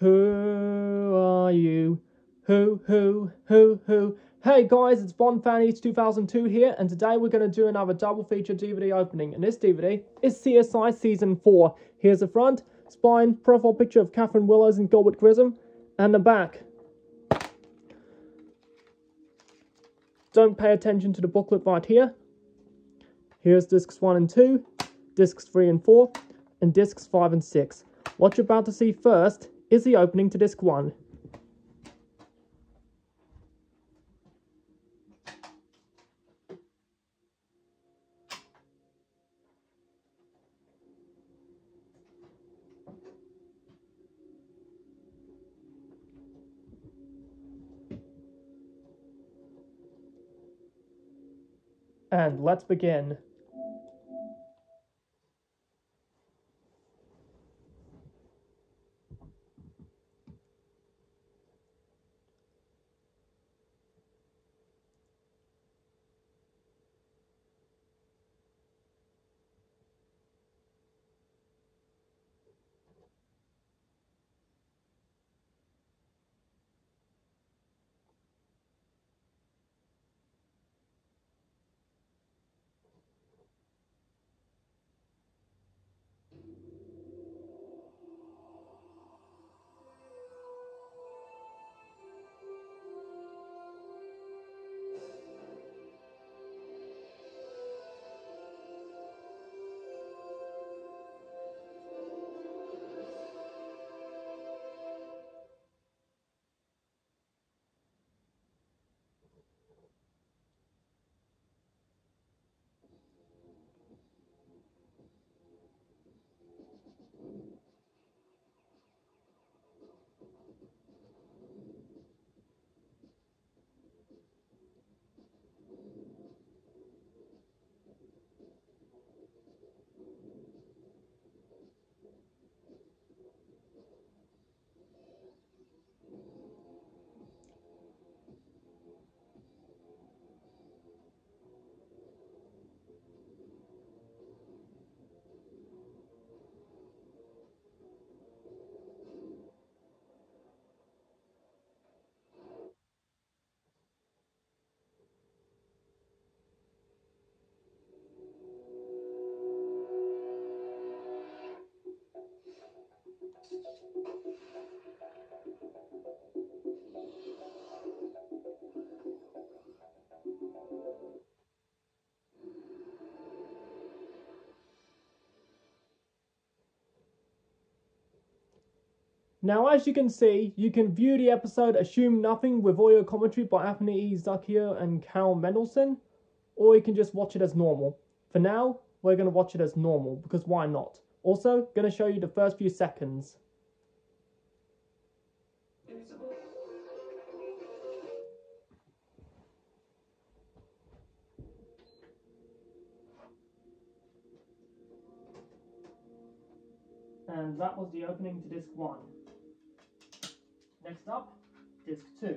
Who are you? Who, who, who, who? Hey guys, it's Bond Fan 2002 here, and today we're going to do another double feature DVD opening. And this DVD is CSI Season 4. Here's the front, spine, profile picture of Catherine Willows and Gilbert Grissom, and the back. Don't pay attention to the booklet right here. Here's discs 1 and 2, discs 3 and 4, and discs 5 and 6. What you're about to see first is the opening to disc 1. And let's begin. Now, as you can see, you can view the episode Assume Nothing with audio commentary by Anthony E. Zuiker and Carol Mendelsohn, or you can just watch it as normal. For now, we're going to watch it as normal, because why not? Also, going to show you the first few seconds. And that was the opening to disc 1. Next up, disc 2.